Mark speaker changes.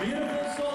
Speaker 1: Beautiful soul.